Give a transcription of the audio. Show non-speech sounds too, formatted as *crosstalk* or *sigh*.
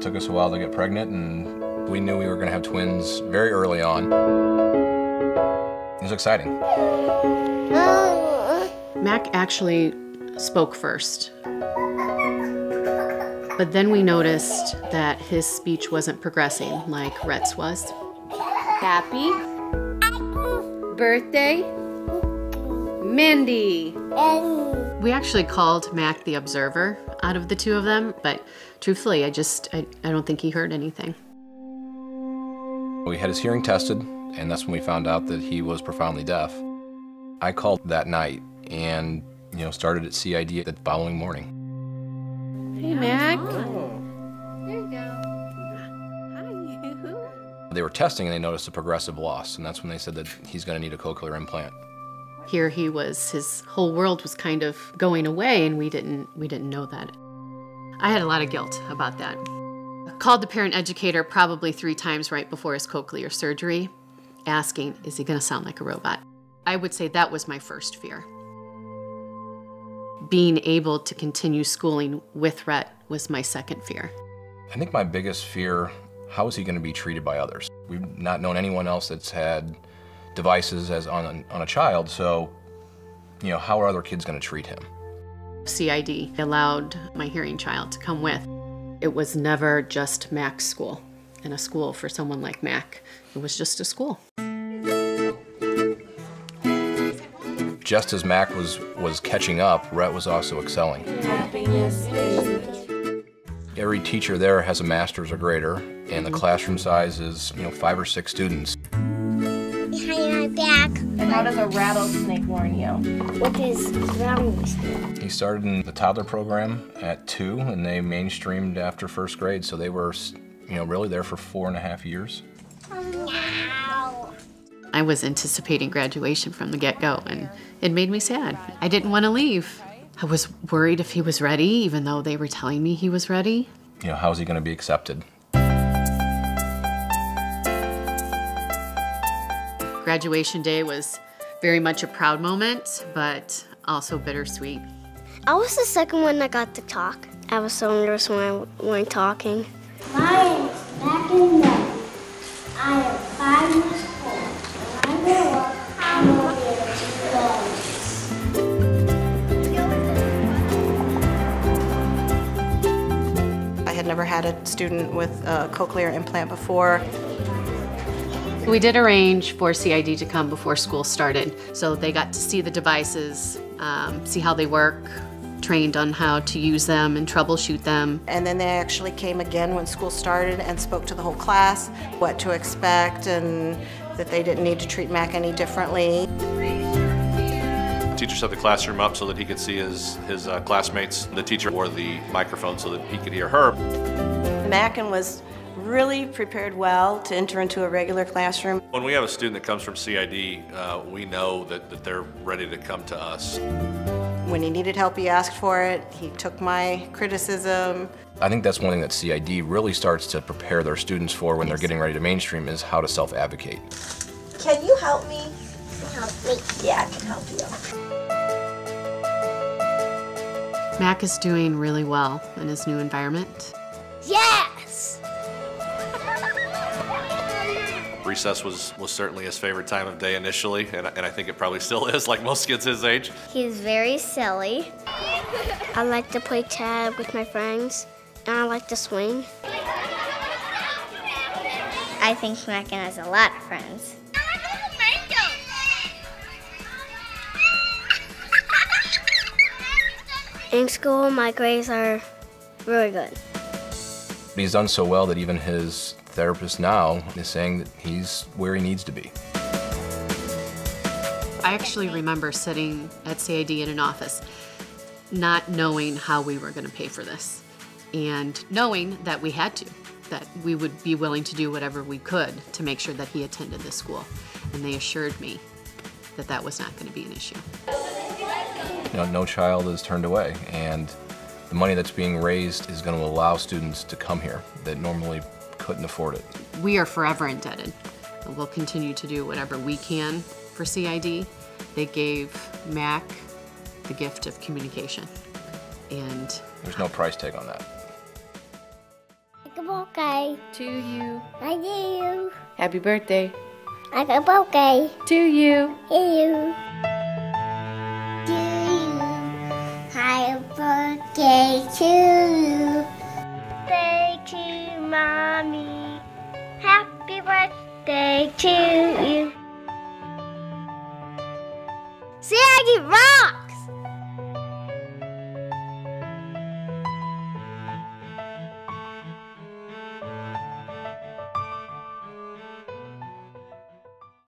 It took us a while to get pregnant, and we knew we were going to have twins very early on. It was exciting. Mack actually spoke first. But then we noticed that his speech wasn't progressing like Rhett's was. Happy birthday, Mindy. We actually called Mack the observer out of the two of them, but truthfully, I just, I, I don't think he heard anything. We had his hearing tested, and that's when we found out that he was profoundly deaf. I called that night and, you know, started at CID the following morning. Hey, Mack. Oh. There you go. Hi. *laughs* They were testing and they noticed a progressive loss, and that's when they said that he's going to need a cochlear implant. Here he was, his whole world was kind of going away, and we didn't, we didn't know that. I had a lot of guilt about that. Called the parent educator probably three times right before his cochlear surgery, asking, is he going to sound like a robot? I would say that was my first fear. Being able to continue schooling with Rhett was my second fear. I think my biggest fear, how is he going to be treated by others? We've not known anyone else that's had devices as on a, on a child, so, you know, how are other kids going to treat him? CID allowed my hearing child to come with. It was never just Mack's school and a school for someone like Mack. It was just a school. Just as Mack was, was catching up, Rhett was also excelling. Every teacher there has a master's or greater, and the mm-hmm. classroom size is, you know, five or six students. How does a rattlesnake warn you? What is wrong with me? He started in the toddler program at two, and they mainstreamed after first grade, so they were, you know, really there for four and a half years. Meow. I was anticipating graduation from the get go, and it made me sad. I didn't want to leave. I was worried if he was ready, even though they were telling me he was ready. You know, how's he going to be accepted? Graduation day was very much a proud moment, but also bittersweet. I was the second one that got to talk. I was so nervous when I wasn't talking. My name is Mackin I am five years old. When I grow up, I will be able to dance. I had never had a student with a cochlear implant before. We did arrange for CID to come before school started, so they got to see the devices, um, see how they work, trained on how to use them and troubleshoot them. And then they actually came again when school started and spoke to the whole class what to expect and that they didn't need to treat Mack any differently. The teacher set the classroom up so that he could see his, his uh, classmates. The teacher wore the microphone so that he could hear her. Mackin was really prepared well to enter into a regular classroom. When we have a student that comes from CID, uh, we know that, that they're ready to come to us. When he needed help, he asked for it. He took my criticism. I think that's one thing that CID really starts to prepare their students for when they're getting ready to mainstream is how to self-advocate. Can you help me? Help me. Yeah, I can help you. Mack is doing really well in his new environment. Yes! Recess was, was certainly his favorite time of day initially, and, I- and I think it probably still is, like most kids his age. He's very silly. I like to play tag with my friends, and I like to swing. I think Mackin has a lot of friends. In school, my grades are really good. He's done so well that even his therapist now is saying that he's where he needs to be. I actually remember sitting at CID in an office, not knowing how we were going to pay for this, and knowing that we had to, that we would be willing to do whatever we could to make sure that he attended this school. And they assured me that that was not going to be an issue. You know, no child is turned away, and the money that's being raised is going to allow students to come here that normally couldn't afford it. We are forever indebted. We'll continue to do whatever we can for CID. They gave Mack the gift of communication. And There's no price tag on that. Think birthday. To you. I you. Happy birthday. Happy birthday. To you. To you. To you. Happy birthday to you. Mommy. Happy birthday to you. Saggy Rock!